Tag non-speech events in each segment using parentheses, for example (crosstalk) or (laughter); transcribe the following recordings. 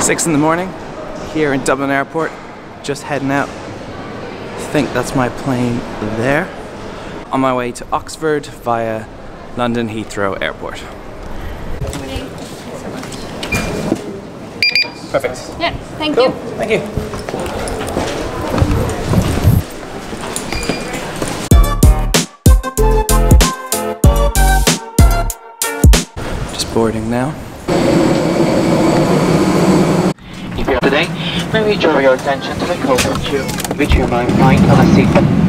Six in the morning, here in Dublin Airport, just heading out. I think that's my plane there. On my way to Oxford via London Heathrow Airport. Perfect. Yeah, thank Cool. you. Thank you. Just boarding now. If you're today, may we draw your attention to the culprit tube, which you might find on a seat.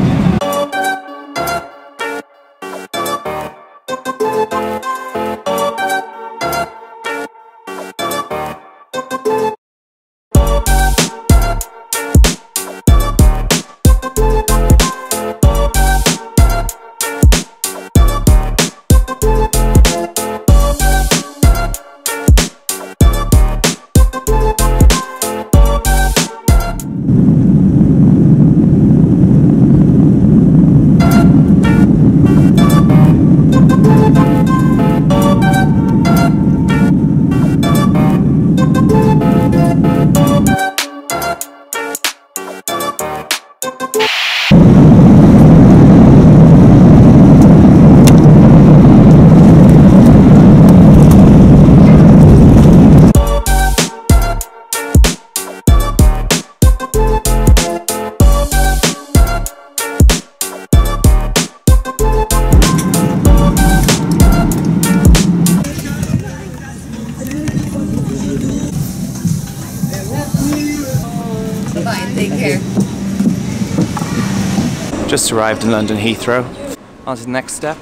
Just arrived in London Heathrow. On to the next step.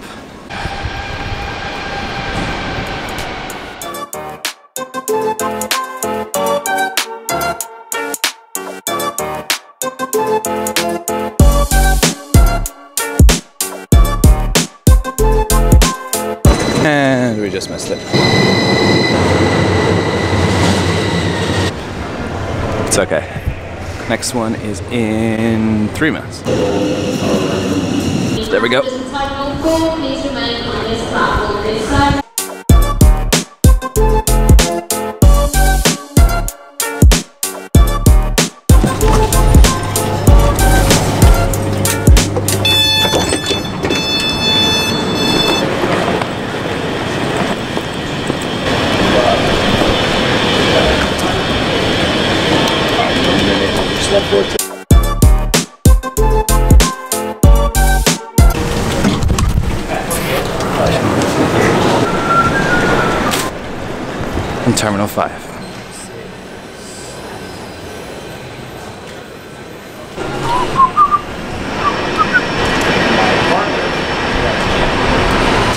And we just missed it. It's okay. Next one is in three minutes. There we go. In Terminal 5.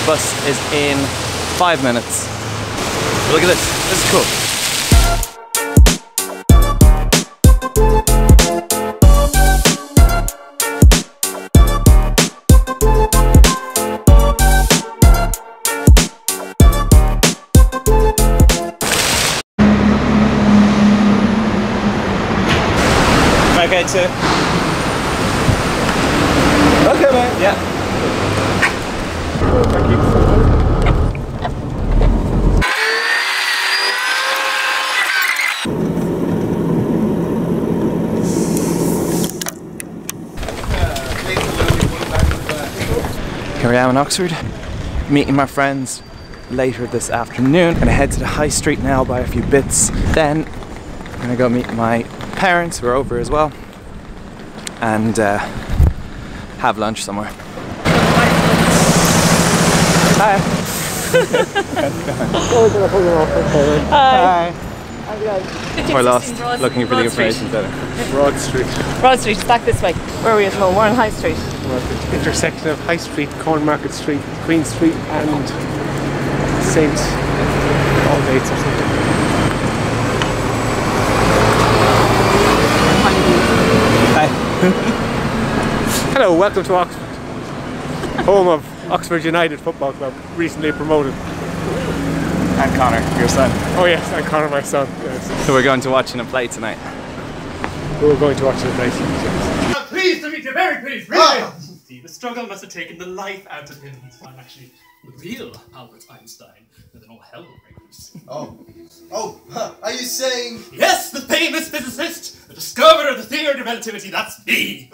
Bus is in five minutes. Look at this. This is cool. Too. Okay, man. Yeah. Here I am in Oxford, meeting my friends later this afternoon. Gonna head to the high street now, buy a few bits. Then I'm gonna go meet my parents who are over as well, and uh, have lunch somewhere. Hi. Hi. Hi. We're lost looking for the information center. Broad Street, Broad Street, it's back this way. Where are we at home? We're on High Street. intersection of High Street, Cornmarket Street, Queen Street, and St. Aldate's or something. (laughs) Hello, welcome to Oxford, home of Oxford United Football Club, recently promoted. And Connor, your son. Oh yes, and Connor, my son. Yes. So we're going to watching a play tonight. We're going to watch the place. I'm pleased to meet you, very pleased, really! Oh. The struggle must have taken the life out of him. He's found actually the real Albert Einstein, and then all hell will break loose. Oh. Oh, huh, are you saying Yes, the famous physicist, the discoverer of the theory of relativity, that's me!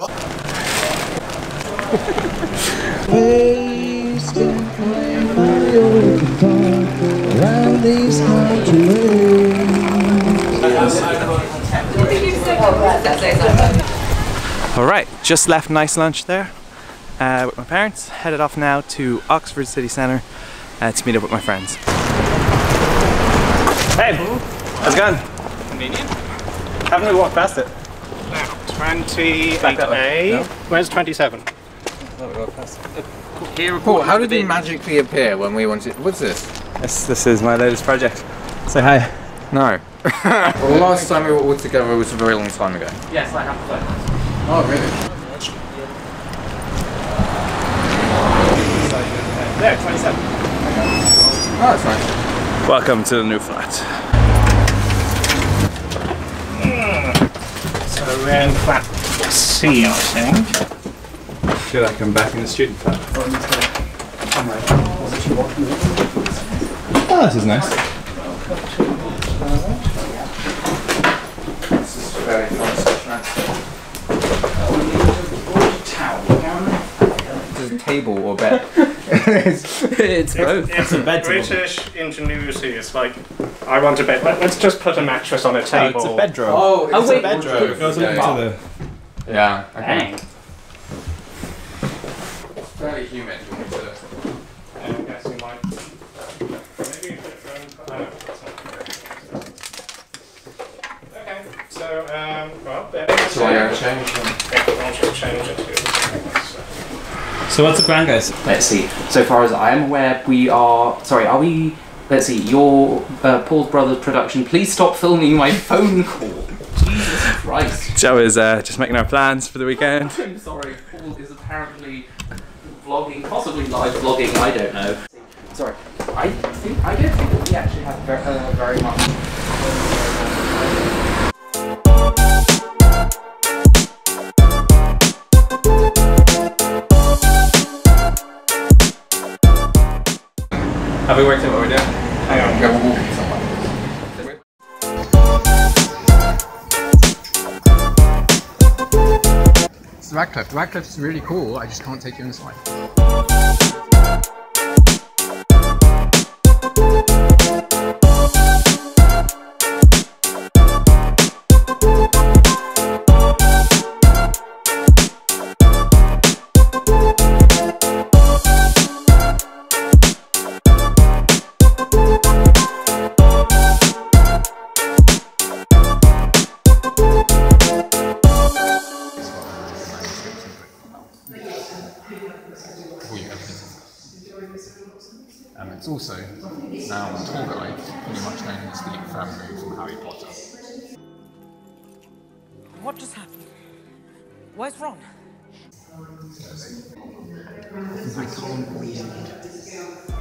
All right, just left nice lunch there uh, with my parents. Headed off now to Oxford City Centre uh, to meet up with my friends. Hey, How's it going? convenient. Haven't we walked past it? Back that way. 28A. No? Where's 27? Paul, how did you magically appear when we wanted? What's this? This, this is my latest project. Say hi. No. (laughs) well, the last time we were all together was a very long time ago. Yes, I have photos. Oh, really? There, 27. Oh, that's nice. Welcome to the new flat. Hmm. So we're in flat C, I think. I feel like I'm back in the student flat. Oh, this is nice. This is very fun This is a table or bed. (laughs) (laughs) it's both. It's a British ingenuity. It's like, I want a bed. Let, us just put a mattress on a table. it's a bedroom. Oh, it's wait. a bedroom. It goes yeah, into yeah. Yeah. Okay. Dang. Fairly humid. You want to- I guess you might. Maybe you could, Okay, so, um, well, there So I gotta change them. I'll change it to. So what's the plan, guys? Let's see. So far as I am aware, we are. Sorry, are we? Let's see. Your uh, Paul's Brothers production. Please stop filming my phone call. Jesus Christ. Joe is uh, just making our plans for the weekend. (laughs) I'm sorry. Paul is apparently vlogging, possibly live vlogging. I don't know. Sorry. I think I don't think that we actually have very, uh, very much. Have we worked out what we're doing? Hang on, go walking somewhere. It's the Radcliffe. The Radcliffe's really cool, I just can't take you inside. Also now a tour guide, pretty much known as the infirmary from Harry Potter. What just happened? Where's Ron? I can't read.